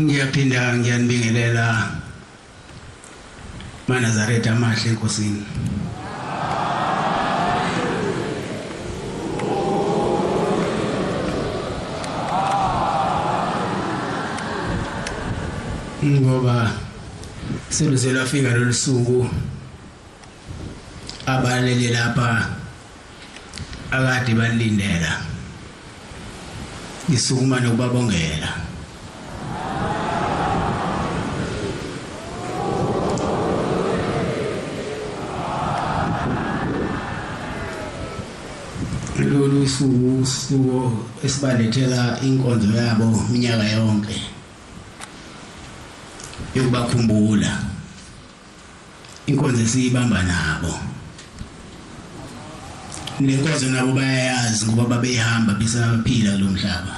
ngiyaphinda ngiyanibingelela manazaretha amahle enkosini. Ngoba seluze lwafika lolu suku abalele lapha akade balindela. Isukuma nokubabongela lolu suku suku esibalethela inkonzo yabo minyaka yonke yokubakhumbula. Inkonzo esiyibamba nabo. Nenkonzo nabo bayayazi ngoba babehamba besaphila kulo mhlaba.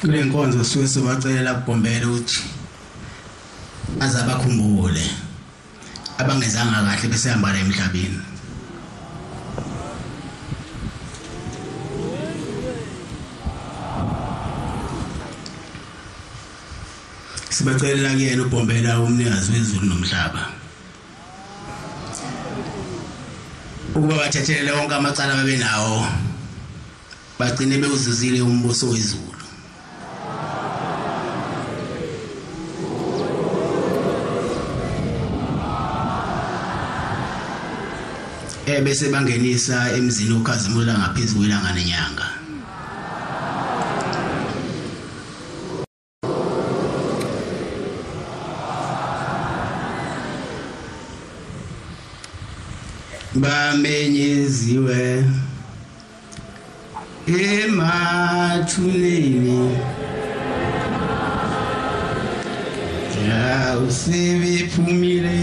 Kule nkonzo suke sibacelela kubombela ukuthi azabakhumbule. Abangezanga kahle besehamba la emhlabeni. Sibacelela kuyena ubhombela umnikazi wezulu nomhlaba. Ukuba bathethelele wonke amacala babenawo bagcine bewuzuzile umbuso wezulu. Ebese bangenisa emzini okhazimula ngaphezulu kwelanga nenyanga. Bamenyeziwe emathuneni. Ya usebephumile